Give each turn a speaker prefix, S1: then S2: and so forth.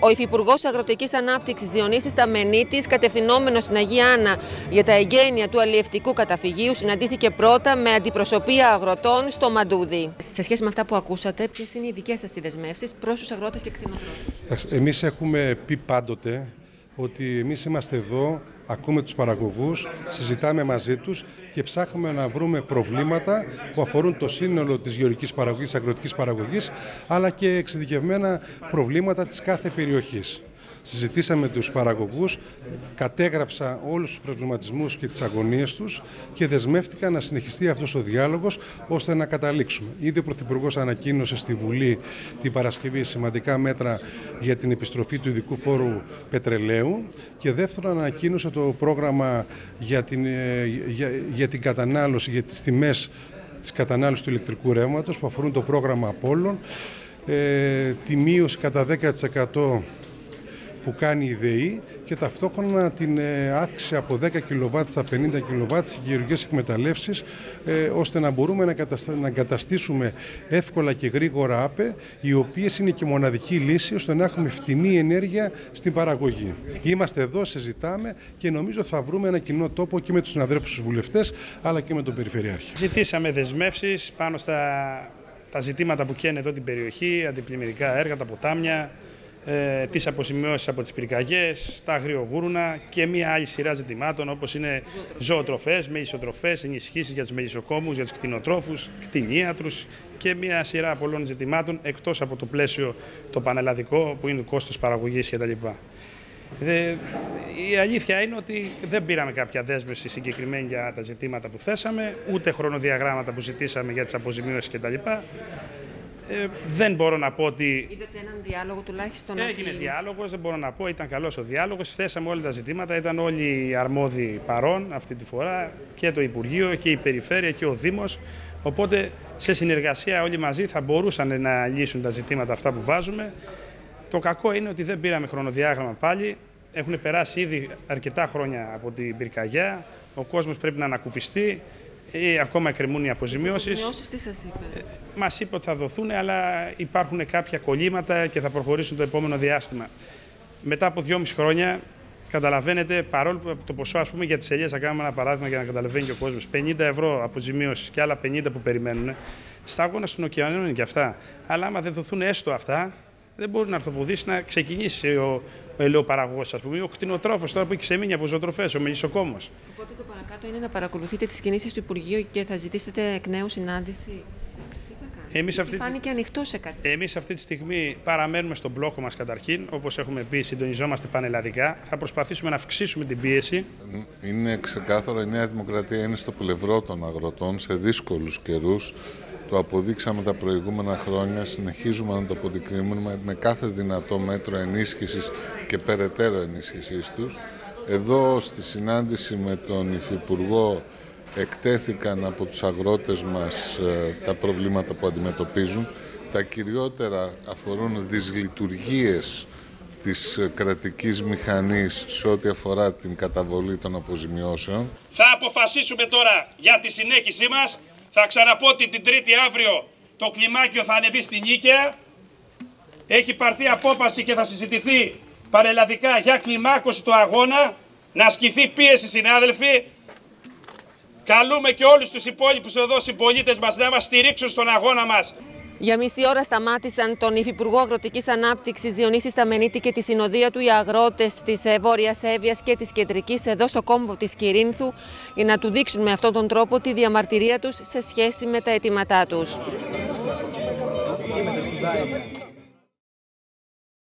S1: Ο Υφυπουργός Αγροτικής Ανάπτυξης Διονύσης Ταμενίτης, κατευθυνόμενος στην Αγία Άννα για τα εγγένεια του αλλιευτικού καταφυγίου, συναντήθηκε πρώτα με αντιπροσωπεία αγροτών στο Μαντούδι. Σε σχέση με αυτά που ακούσατε, ποιες είναι οι δικές σας δεσμεύσει προς τους αγρότες και κτηνοτρόφους;
S2: Εμείς έχουμε πει πάντοτε ότι εμείς είμαστε εδώ ακούμε τους παραγωγούς, συζητάμε μαζί τους και ψάχνουμε να βρούμε προβλήματα που αφορούν το σύνολο της γεωργικής παραγωγής, της αγροτικής παραγωγής, αλλά και εξειδικευμένα προβλήματα της κάθε περιοχής συζητήσαμε τους παραγωγούς, κατέγραψα όλους τους προβληματισμούς και τις αγωνίες τους και δεσμεύτηκα να συνεχιστεί αυτός ο διάλογος ώστε να καταλήξουμε. Ήδη ο Πρωθυπουργός ανακοίνωσε στη Βουλή την Παρασκευή σημαντικά μέτρα για την επιστροφή του ειδικού φόρου πετρελαίου και δεύτερον ανακοίνωσε το πρόγραμμα για την, ε, για, για την κατανάλωση, για τις τιμές της κατανάλωσης του ηλεκτρικού ρεύματος που αφορούν το πρόγραμμα Απόλλων, ε, τη μείωση κατά 10% που κάνει η ΔΕΗ και ταυτόχρονα την ε, αύξηση από 10 κιλοβάτς στα 50 κιλοβάτς στις γεωργικές εκμεταλλεύσεις ε, ώστε να μπορούμε να, να εγκαταστήσουμε εύκολα και γρήγορα ΑΠΕ οι οποίες είναι και μοναδική λύση ώστε να έχουμε φτηνή ενέργεια στην παραγωγή. Είμαστε εδώ, συζητάμε και νομίζω θα βρούμε ένα κοινό τόπο και με τους συναδέλφους τους βουλευτές αλλά και με τον Περιφερειάρχη.
S3: Ζητήσαμε δεσμεύσεις πάνω στα τα ζητήματα που καίνε εδώ την περιοχή, αντιπλημμυρικά έργα, τα ποτάμια, ε, τις αποζημιώσεις από τις πυρκαγιές, τα αγριογούρουνα και μια άλλη σειρά ζητημάτων όπως είναι ζωοτροφές, μελισσοτροφές, ενισχύσεις για τους μελισσοκόμους, για τους κτηνοτρόφους, κτηνίατρους και μια σειρά πολλών ζητημάτων εκτός από το πλαίσιο το πανελλαδικό που είναι το κόστος παραγωγής κτλ. η αλήθεια είναι ότι δεν πήραμε κάποια δέσμευση συγκεκριμένη για τα ζητήματα που θέσαμε, ούτε χρονοδιαγράμματα που ζητήσαμε για τις αποζημιώσεις κτλ. Ε, δεν μπορώ να πω ότι.
S1: Είδατε έναν διάλογο τουλάχιστον.
S3: Έγινε ότι... διάλογος, δεν μπορώ να πω, ήταν καλός ο διάλογος. Θέσαμε όλα τα ζητήματα, ήταν όλοι οι αρμόδιοι παρόν αυτή τη φορά και το Υπουργείο και η Περιφέρεια και ο Δήμος. Οπότε σε συνεργασία όλοι μαζί θα μπορούσαν να λύσουν τα ζητήματα αυτά που βάζουμε. Το κακό είναι ότι δεν πήραμε χρονοδιάγραμμα πάλι. Έχουν περάσει ήδη αρκετά χρόνια από την πυρκαγιά. Ο κόσμος πρέπει να ανακουφιστεί ή ακόμα εκκρεμούν οι αποζημιώσεις.
S1: Οι τι σας είπε; Ε,
S3: Μας είπε ότι θα δοθούν, αλλά υπάρχουν κάποια κολλήματα και θα προχωρήσουν το επόμενο διάστημα. Μετά από δυόμιση χρόνια, καταλαβαίνετε, παρόλο που το ποσό, ας πούμε, για τις ελιές, θα κάνουμε ένα παράδειγμα για να καταλαβαίνει και ο κόσμος, 50 ευρώ αποζημίωση και άλλα 50 που περιμένουν, στάγωνα στον ωκεανό είναι και αυτά. Αλλά άμα δεν δοθούν έστω αυτά, δεν μπορεί να αρθοποδήσει να ξεκινήσει ο, ο ελαιοπαραγωγός, ας πούμε, ο κτηνοτρόφος τώρα που έχει ξεμείνει από ζωοτροφές, ο μελισσοκόμος.
S1: Οπότε το παρακάτω είναι να παρακολουθείτε τις κινήσεις του Υπουργείου και θα ζητήσετε εκ νέου συνάντηση. Εμείς αυτή... Φάνηκε ανοιχτό σε κάτι.
S3: Εμείς αυτή τη στιγμή παραμένουμε στον μπλόκο μας καταρχήν. Όπως έχουμε πει, συντονιζόμαστε πανελλαδικά. Θα προσπαθήσουμε να αυξήσουμε την πίεση.
S4: Είναι ξεκάθαρο, η Νέα Δημοκρατία είναι στο πλευρό των αγροτών σε δύσκολους καιρούς. Το αποδείξαμε τα προηγούμενα χρόνια, συνεχίζουμε να το αποδεικνύουμε με κάθε δυνατό μέτρο ενίσχυσης και περαιτέρω ενίσχυσής τους. Εδώ στη συνάντηση με τον Υφυπουργό εκτέθηκαν από τους αγρότες μας ε, τα προβλήματα που αντιμετωπίζουν. Τα κυριότερα αφορούν δυσλειτουργίες της ε, κρατικής μηχανής σε ό,τι αφορά την καταβολή των αποζημιώσεων.
S3: Θα αποφασίσουμε τώρα για τη συνέχιση μας. Θα ξαναπώ ότι την Τρίτη αύριο το κλιμάκιο θα ανεβεί στην Νίκαια. Έχει πάρθει απόφαση και θα συζητηθεί παρελαδικά για κλιμάκωση του αγώνα. Να ασκηθεί πίεση συνάδελφοι Καλούμε και όλους τους υπόλοιπους εδώ συμπολίτες μας να μας στηρίξουν στον αγώνα μας.
S1: Για μισή ώρα σταμάτησαν τον Υφυπουργό Αγροτικής Ανάπτυξης Διονύσης Σταμενίτη και τη συνοδεία του οι αγρότες της ε, Βόρειας Εύβοιας και της Κεντρικής εδώ στο κόμβο της Κυρίνθου για να του δείξουν με αυτόν τον τρόπο τη διαμαρτυρία τους σε σχέση με τα αιτήματά τους.